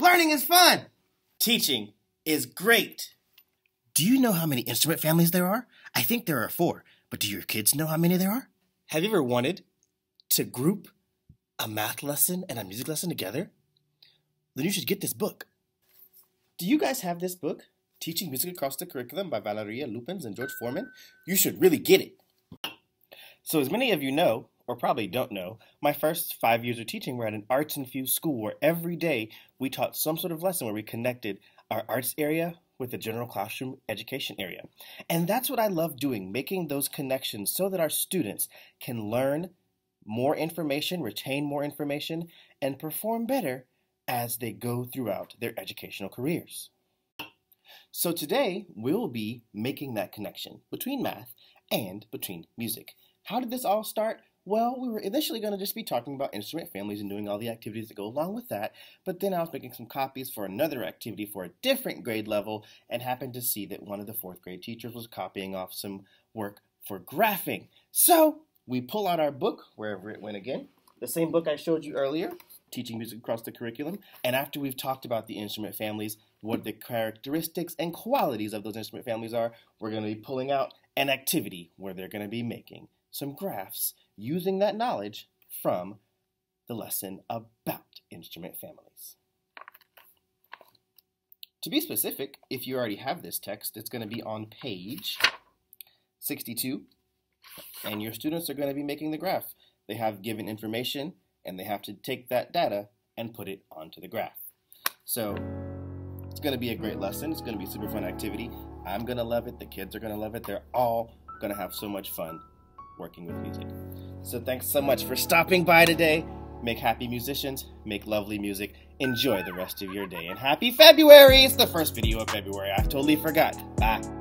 Learning is fun. Teaching is great. Do you know how many instrument families there are? I think there are four, but do your kids know how many there are? Have you ever wanted to group a math lesson and a music lesson together? Then you should get this book. Do you guys have this book? Teaching Music Across the Curriculum by Valeria Lupins and George Foreman? You should really get it. So, as many of you know, or probably don't know, my first five years of teaching were at an arts infused school where every day we taught some sort of lesson where we connected our arts area with the general classroom education area. And that's what I love doing, making those connections so that our students can learn more information, retain more information, and perform better as they go throughout their educational careers. So today, we'll be making that connection between math and between music. How did this all start? Well, we were initially going to just be talking about instrument families and doing all the activities that go along with that, but then I was making some copies for another activity for a different grade level and happened to see that one of the fourth grade teachers was copying off some work for graphing. So we pull out our book, wherever it went again, the same book I showed you earlier, Teaching Music Across the Curriculum, and after we've talked about the instrument families, what the characteristics and qualities of those instrument families are, we're going to be pulling out an activity where they're going to be making some graphs using that knowledge from the lesson about instrument families. To be specific, if you already have this text, it's going to be on page 62, and your students are going to be making the graph. They have given information, and they have to take that data and put it onto the graph. So it's going to be a great lesson. It's going to be a super fun activity. I'm going to love it. The kids are going to love it. They're all going to have so much fun working with music. So thanks so much for stopping by today. Make happy musicians, make lovely music. Enjoy the rest of your day. And happy February! It's the first video of February. I totally forgot. Bye.